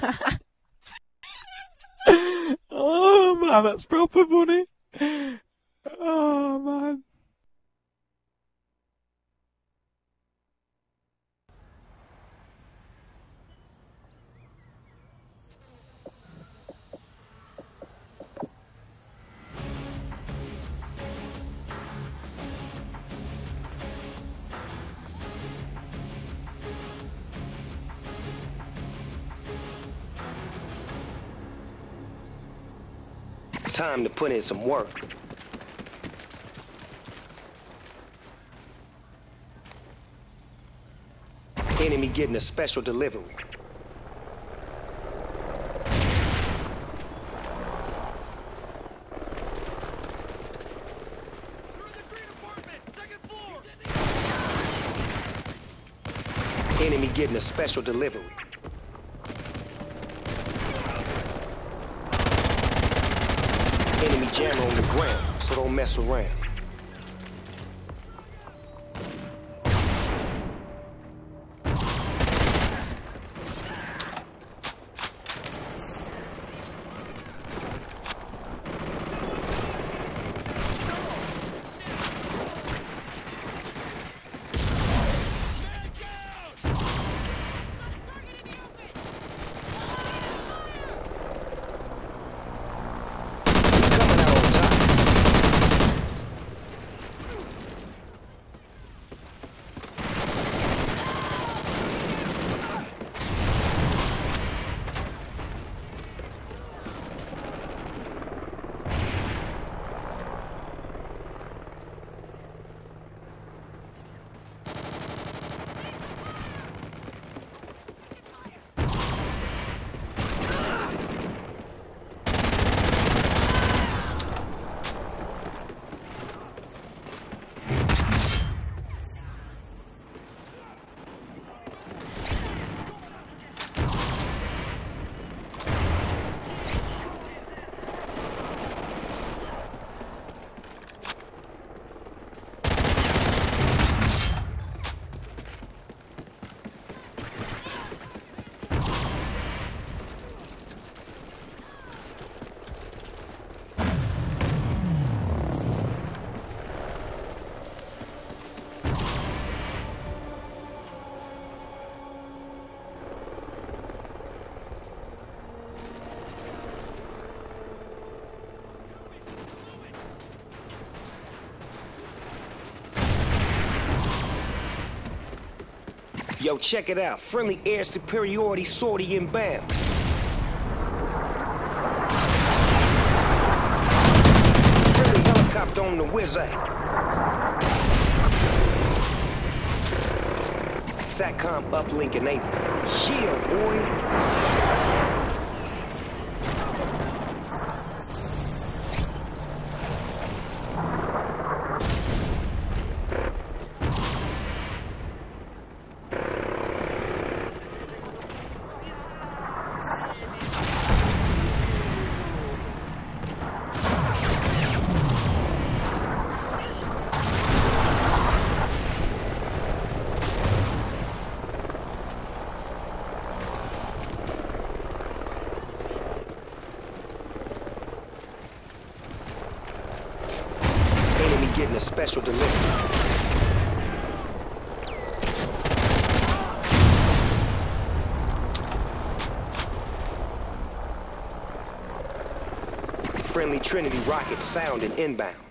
oh man, that's proper money. Oh man. Time to put in some work. Enemy getting a special delivery. Enemy getting a special delivery. Jammer on the ground, so don't mess around. Coming out on top. Yo, check it out. Friendly air superiority sortie inbound. Friendly helicopter on the whiz Satcom uplink enabled. Yeah, boy. Enemy getting a special delivery. Friendly Trinity rocket sounding inbound.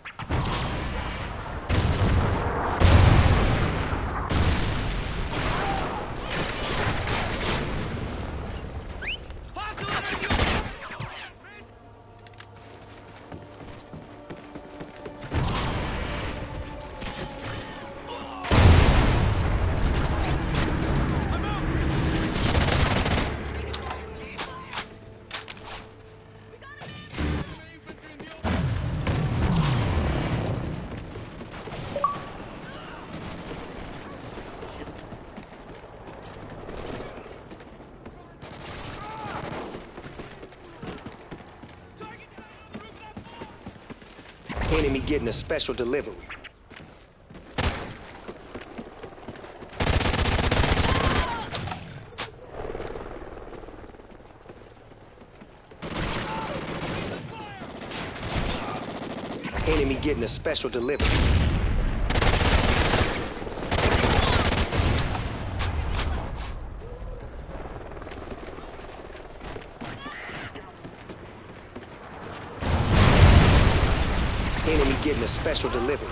enemy getting a special delivery. Enemy getting a special delivery. Enemy getting a special delivery.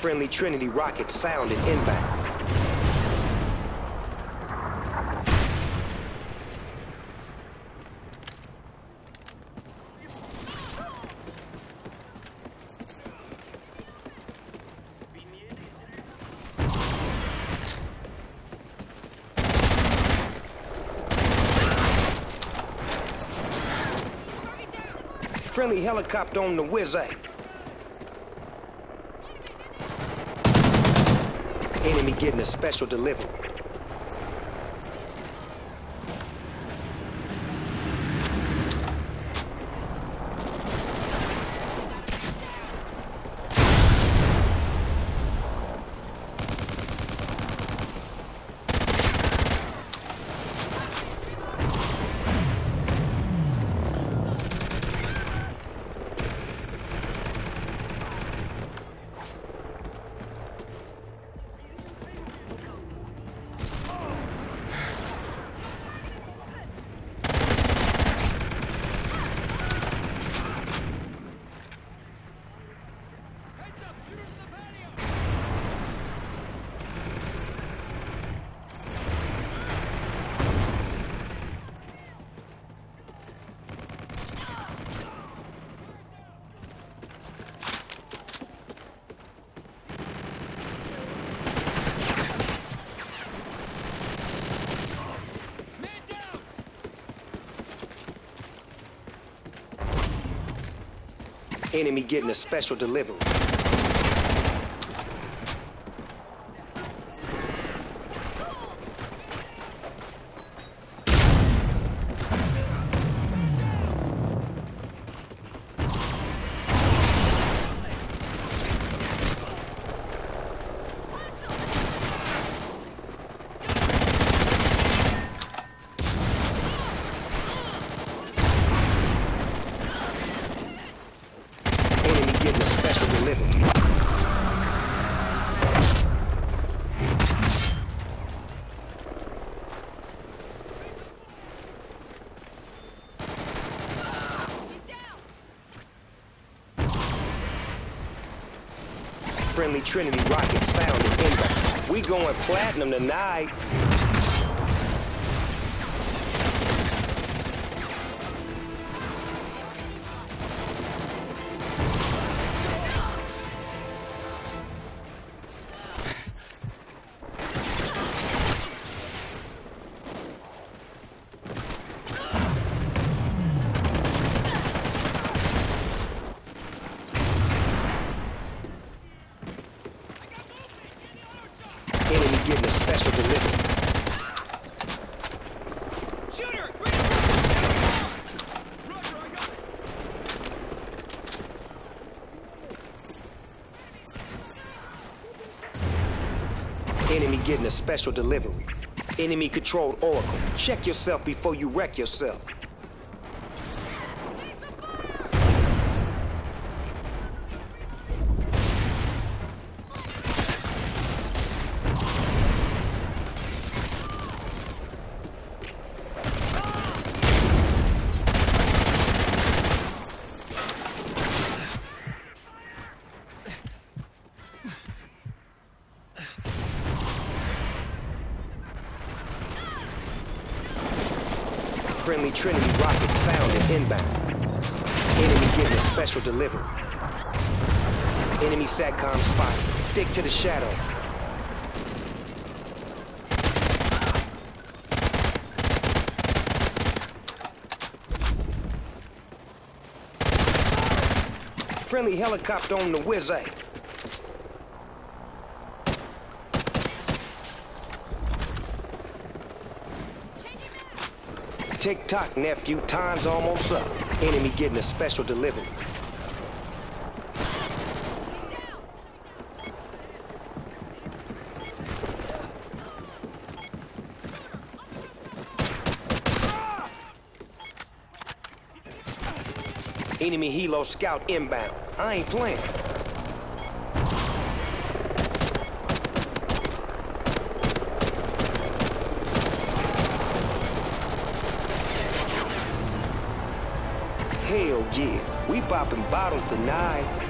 Friendly Trinity rocket sounded inbound. Friendly helicopter on the whiz. Enemy getting a special delivery. Enemy getting a special delivery. Enemy getting a special delivery. Friendly Trinity rocket inbound. We going platinum tonight. Getting a special delivery. Enemy controlled Oracle. Check yourself before you wreck yourself. Friendly Trinity rocket sounded inbound. Enemy getting a special delivery. Enemy SATCOM spot. Stick to the shadow. Friendly helicopter on the whiz. Tick tock, nephew. Time's almost up. Enemy getting a special delivery. Enemy helo scout inbound. I ain't playing. Hell yeah, we popping bottles tonight.